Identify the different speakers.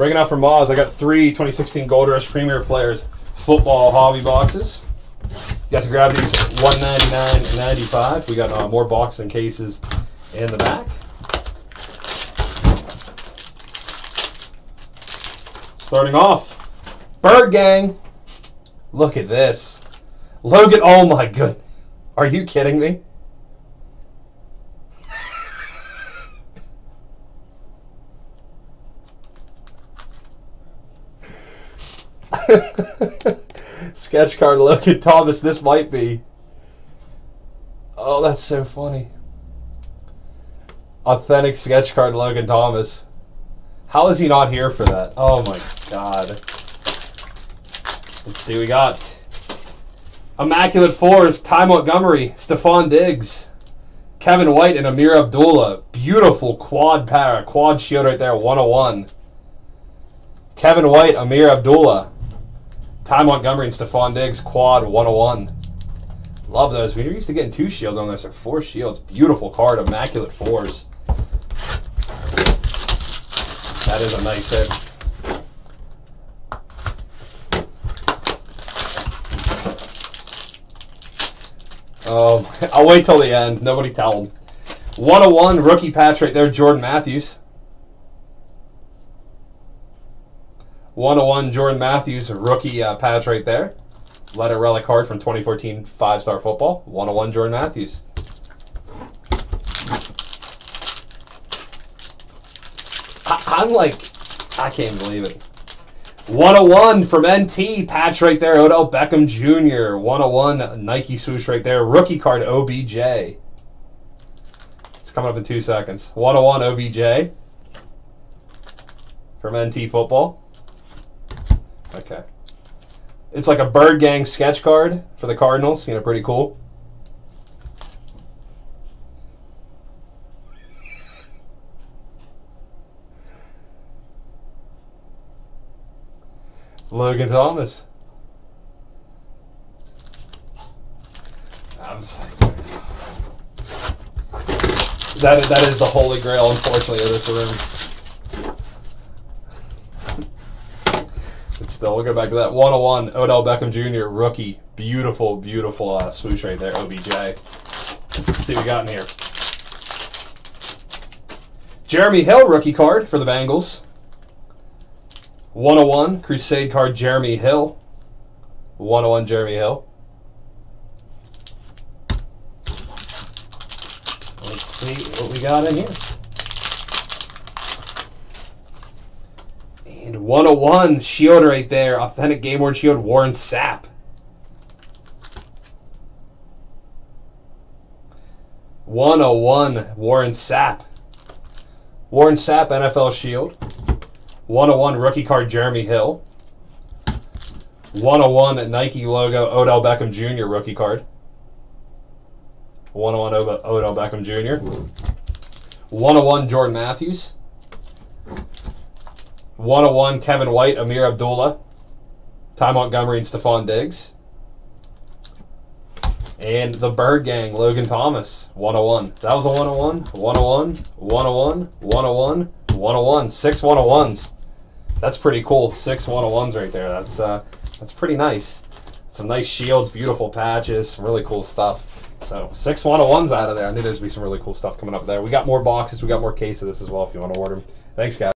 Speaker 1: Breaking out from Moz, I got three 2016 Gold Rush Premier Players football hobby boxes. You guys can grab these $199.95. We got uh, more boxes and cases in the back. Starting off, Bird Gang. Look at this. Logan, oh my good. Are you kidding me? Sketch card Logan Thomas, this might be. Oh, that's so funny. Authentic sketch card Logan Thomas. How is he not here for that? Oh my god. Let's see, we got Immaculate Fours, Ty Montgomery, Stefon Diggs, Kevin White, and Ameer Abdullah. Beautiful quad para, quad shield right there, 101. Kevin White, Ameer Abdullah, Ty Montgomery, and Stefon Diggs, quad 101. Love those. We used to getting two shields on this, or four shields. Beautiful card, Immaculate Fours. That is a nice hit. Oh, I'll wait till the end. Nobody tell him. 101 rookie patch right there, Jordan Matthews. 101 Jordan Matthews rookie uh, patch right there. Letter relic card from 2014 five star football. 101 Jordan Matthews. I, I'm like, I can't believe it. 101 from NT, patch right there, Odell Beckham Jr. 101 Nike swoosh right there, rookie card OBJ. It's coming up in two seconds. 101 OBJ from NT Football. Okay. It's like a Bird Gang sketch card for the Cardinals. You know, pretty cool. Logan Thomas. That, that is the holy grail, unfortunately, of this room. Still, we'll go back to that. 101, Odell Beckham Jr., rookie. Beautiful, beautiful uh, swoosh right there, OBJ. Let's see what we got in here. Jeremy Hill, rookie card for the Bengals. 101 Crusade card Jeremy Hill. 101 Jeremy Hill. Let's see what we got in here. And 101 shield right there. Authentic Game Ward shield Warren Sapp. One oh one Warren Sapp. Warren Sapp NFL Shield. 101 rookie card Jeremy Hill. 101 Nike logo Odell Beckham Jr. rookie card. 101 Odell Beckham Jr. 101 Jordan Matthews. 101 Kevin White, Ameer Abdullah. Ty Montgomery and Stefon Diggs. And the Bird Gang, Logan Thomas, 101. That was a 101, 101, 101, 101, 101. Six 101s. That's pretty cool. Six 101s right there. That's uh, that's pretty nice. Some nice shields, beautiful patches, really cool stuff. So six 101s out of there. I knew there's be some really cool stuff coming up there. We got more boxes, we got more cases of this as well if you want to order them. Thanks, guys.